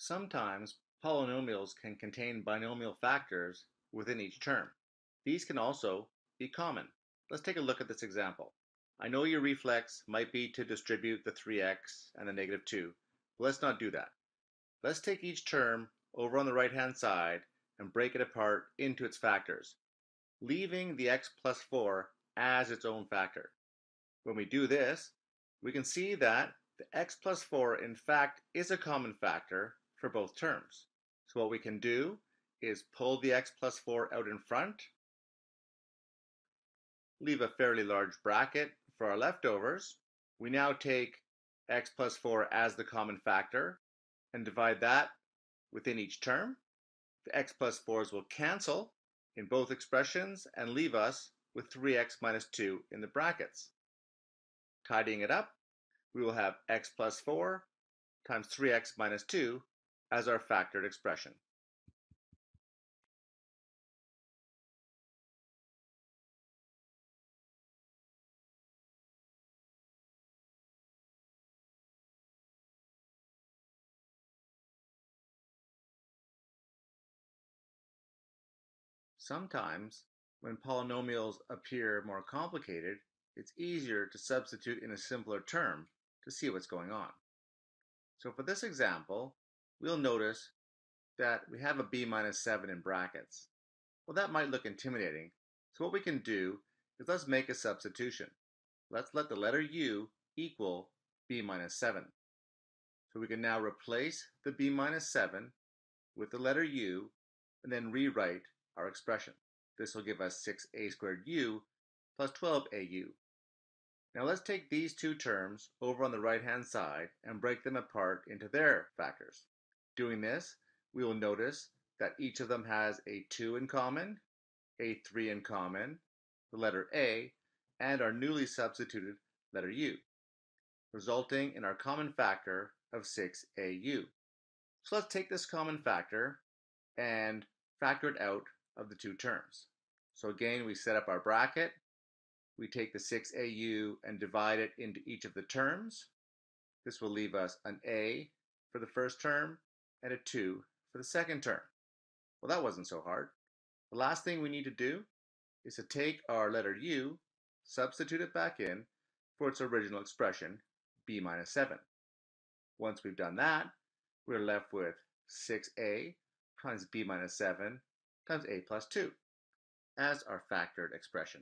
Sometimes polynomials can contain binomial factors within each term. These can also be common. Let's take a look at this example. I know your reflex might be to distribute the 3x and the negative 2, but let's not do that. Let's take each term over on the right hand side and break it apart into its factors, leaving the x plus 4 as its own factor. When we do this, we can see that the x plus 4 in fact is a common factor for both terms. So what we can do is pull the x plus 4 out in front, leave a fairly large bracket for our leftovers. We now take x plus 4 as the common factor and divide that within each term. The x plus 4's will cancel in both expressions and leave us with 3x minus 2 in the brackets. Tidying it up, we will have x plus 4 times 3x minus 2 as our factored expression. Sometimes, when polynomials appear more complicated, it's easier to substitute in a simpler term to see what's going on. So for this example, we'll notice that we have a b minus 7 in brackets. Well, that might look intimidating. So what we can do is let's make a substitution. Let's let the letter u equal b minus 7. So we can now replace the b minus 7 with the letter u and then rewrite our expression. This will give us 6a squared u plus 12au. Now let's take these two terms over on the right hand side and break them apart into their factors. Doing this, we will notice that each of them has a 2 in common, a 3 in common, the letter A, and our newly substituted letter U, resulting in our common factor of 6AU. So let's take this common factor and factor it out of the two terms. So again, we set up our bracket, we take the 6AU and divide it into each of the terms. This will leave us an A for the first term and a 2 for the second term. Well, that wasn't so hard. The last thing we need to do is to take our letter u, substitute it back in for its original expression, b minus 7. Once we've done that, we're left with 6a times b minus 7 times a plus 2 as our factored expression.